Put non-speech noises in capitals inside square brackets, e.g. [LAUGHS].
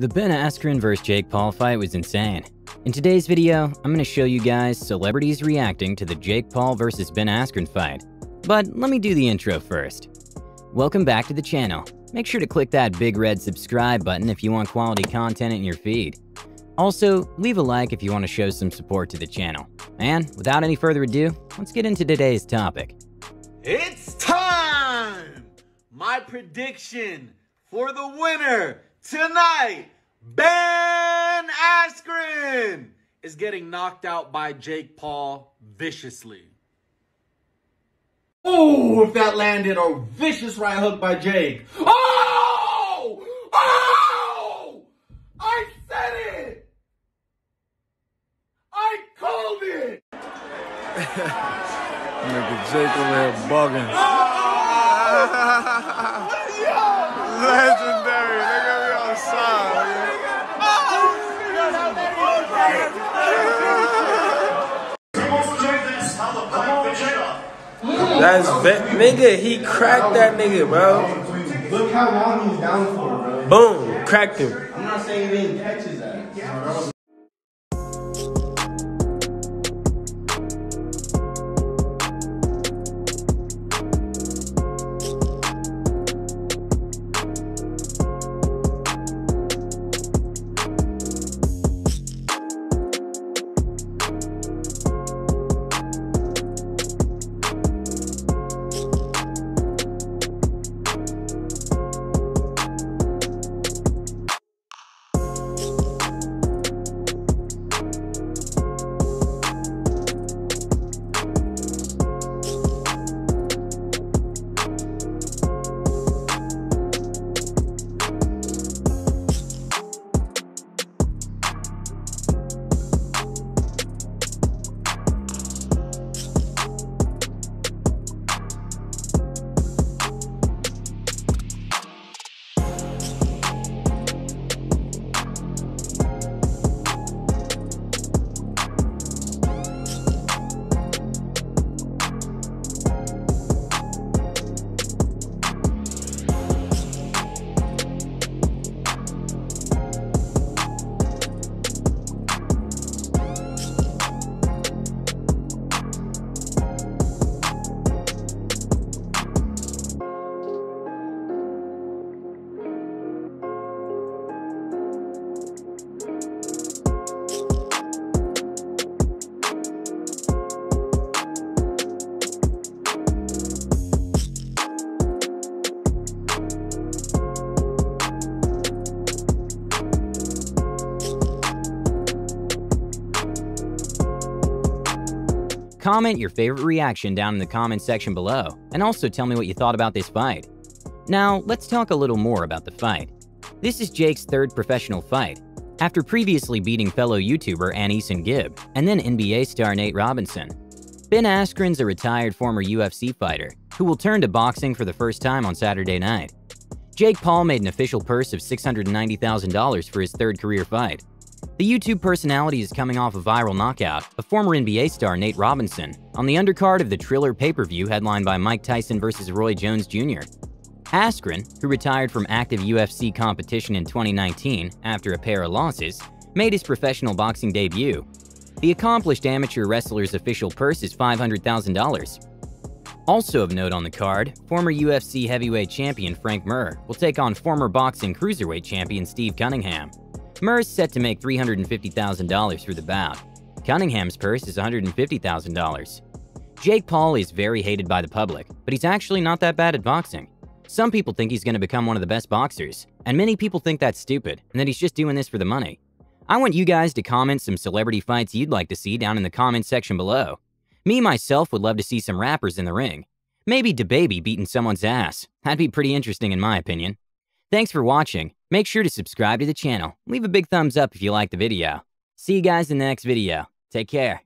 The Ben Askren vs Jake Paul fight was insane. In today's video, I'm going to show you guys celebrities reacting to the Jake Paul vs Ben Askren fight. But let me do the intro first. Welcome back to the channel. Make sure to click that big red subscribe button if you want quality content in your feed. Also, leave a like if you want to show some support to the channel. And without any further ado, let's get into today's topic. It's time! My prediction for the winner tonight, Ben Askren is getting knocked out by Jake Paul viciously. Oh, if that landed a vicious right hook by Jake. Oh! Oh! I said it! I called it! Nigga Jake over here bugging. Legendary. [LAUGHS] That's ve- nigga. He cracked that nigga, bro. Look how long he's down for, bro. Boom, cracked him. I'm not saying he didn't catch his ass. Comment your favorite reaction down in the comment section below, and also tell me what you thought about this fight. Now, let's talk a little more about the fight. This is Jake's third professional fight, after previously beating fellow YouTuber AnEsonGib and then NBA star Nate Robinson. Ben Askren's a retired former UFC fighter who will turn to boxing for the first time on Saturday night. Jake Paul made an official purse of $690,000 for his third career fight. The YouTube personality is coming off a viral knockout of former NBA star Nate Robinson on the undercard of the Triller pay-per-view headlined by Mike Tyson vs. Roy Jones Jr. Askren, who retired from active UFC competition in 2019 after a pair of losses, made his professional boxing debut. The accomplished amateur wrestler's official purse is $500,000. Also of note on the card, former UFC heavyweight champion Frank Mir will take on former boxing cruiserweight champion Steve Cunningham. Is set to make $350,000 for the bout. Cunningham's purse is $150,000. Jake Paul is very hated by the public, but he's actually not that bad at boxing. Some people think he's going to become one of the best boxers, and many people think that's stupid and that he's just doing this for the money. I want you guys to comment some celebrity fights you'd like to see down in the comments section below. Me myself would love to see some rappers in the ring. Maybe DaBaby beating someone's ass. That'd be pretty interesting in my opinion. Thanks for watching. Make sure to subscribe to the channel. Leave a big thumbs up if you like the video. See you guys in the next video. Take care.